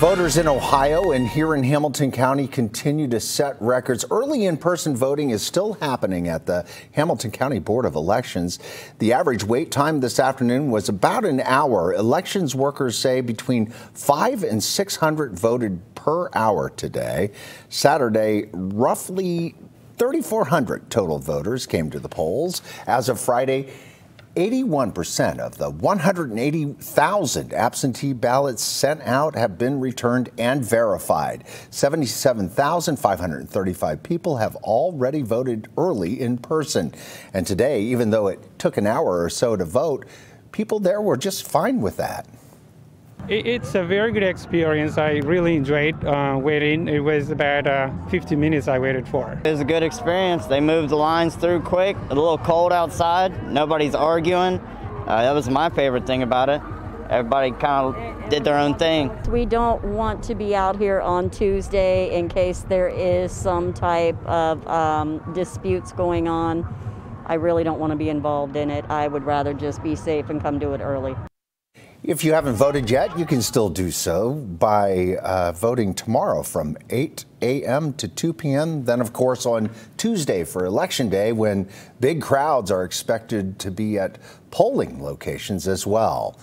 Voters in Ohio and here in Hamilton County continue to set records. Early in person voting is still happening at the Hamilton County Board of Elections. The average wait time this afternoon was about an hour. Elections workers say between five and 600 voted per hour today. Saturday, roughly 3,400 total voters came to the polls. As of Friday, 81% of the 180,000 absentee ballots sent out have been returned and verified. 77,535 people have already voted early in person. And today, even though it took an hour or so to vote, people there were just fine with that. It's a very good experience. I really enjoyed uh, waiting. It was about uh, 50 minutes I waited for. It was a good experience. They moved the lines through quick. A little cold outside. Nobody's arguing. Uh, that was my favorite thing about it. Everybody kind of did their own thing. We don't want to be out here on Tuesday in case there is some type of um, disputes going on. I really don't want to be involved in it. I would rather just be safe and come do it early. If you haven't voted yet, you can still do so by uh, voting tomorrow from 8 a.m. to 2 p.m. Then, of course, on Tuesday for Election Day, when big crowds are expected to be at polling locations as well.